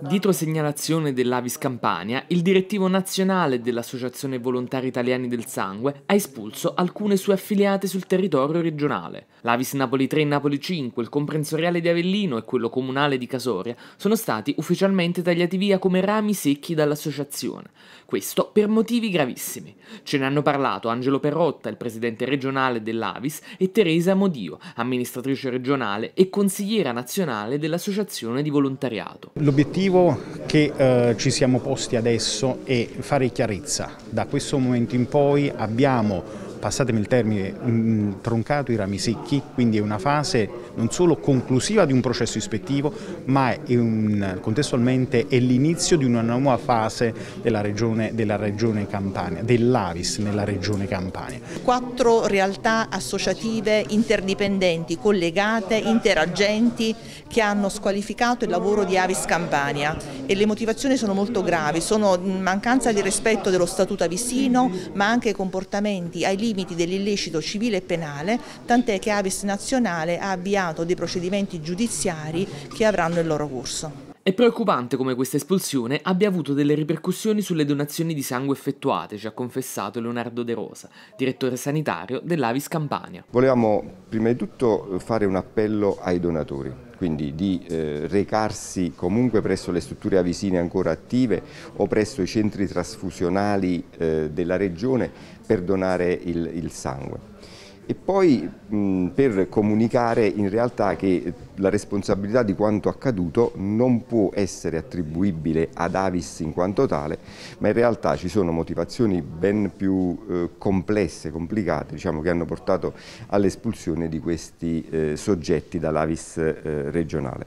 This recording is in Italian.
Dietro segnalazione dell'Avis Campania, il direttivo nazionale dell'Associazione Volontari Italiani del Sangue ha espulso alcune sue affiliate sul territorio regionale. L'Avis Napoli 3 e Napoli 5, il comprensoriale di Avellino e quello comunale di Casoria sono stati ufficialmente tagliati via come rami secchi dall'associazione. Questo per motivi gravissimi. Ce ne hanno parlato Angelo Perrotta, il presidente regionale dell'Avis, e Teresa Modio, amministratrice regionale e consigliera nazionale dell'Associazione di Volontariato passato. L'obiettivo che eh, ci siamo posti adesso è fare chiarezza. Da questo momento in poi abbiamo passatemi il termine, mh, troncato i rami secchi, quindi è una fase non solo conclusiva di un processo ispettivo, ma è un, contestualmente è l'inizio di una nuova fase della regione, della regione Campania, dell'Avis nella regione Campania. Quattro realtà associative interdipendenti, collegate, interagenti che hanno squalificato il lavoro di Avis Campania e le motivazioni sono molto gravi, sono mancanza di rispetto dello statuto avicino ma anche comportamenti ai limiti limiti dell'illecito civile e penale, tant'è che Avis Nazionale ha avviato dei procedimenti giudiziari che avranno il loro corso. È preoccupante come questa espulsione abbia avuto delle ripercussioni sulle donazioni di sangue effettuate, ci ha confessato Leonardo De Rosa, direttore sanitario dell'Avis Campania. Volevamo prima di tutto fare un appello ai donatori, quindi di eh, recarsi comunque presso le strutture avisine ancora attive o presso i centri trasfusionali eh, della regione per donare il, il sangue e poi mh, per comunicare in realtà che la responsabilità di quanto accaduto non può essere attribuibile ad Avis in quanto tale, ma in realtà ci sono motivazioni ben più eh, complesse, complicate, diciamo, che hanno portato all'espulsione di questi eh, soggetti dall'Avis eh, regionale.